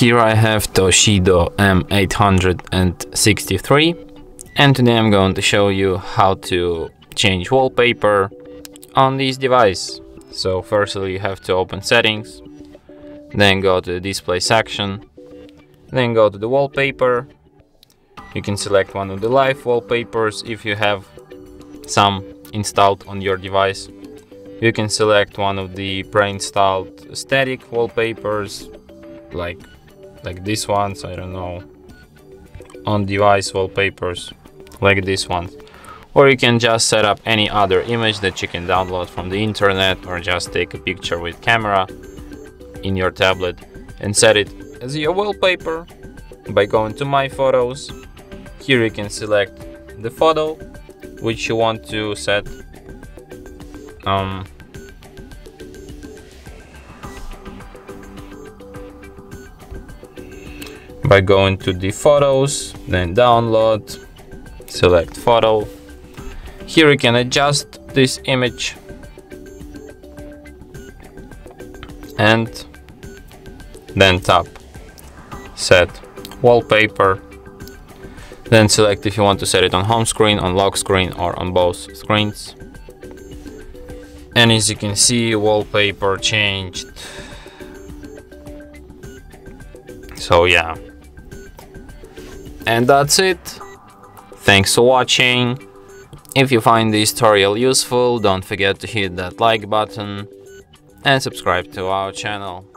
Here I have TOSCIDO M863 and today I'm going to show you how to change wallpaper on this device. So firstly you have to open settings, then go to the display section, then go to the wallpaper. You can select one of the live wallpapers if you have some installed on your device. You can select one of the pre-installed static wallpapers like like this ones, I don't know, on device wallpapers like this one. Or you can just set up any other image that you can download from the internet or just take a picture with camera in your tablet and set it as your wallpaper by going to my photos. Here you can select the photo which you want to set. Um, by going to the photos then download select photo. Here you can adjust this image. And then tap set wallpaper then select if you want to set it on home screen on lock screen or on both screens and as you can see wallpaper changed so yeah and that's it. Thanks for watching. If you find this tutorial useful, don't forget to hit that like button and subscribe to our channel.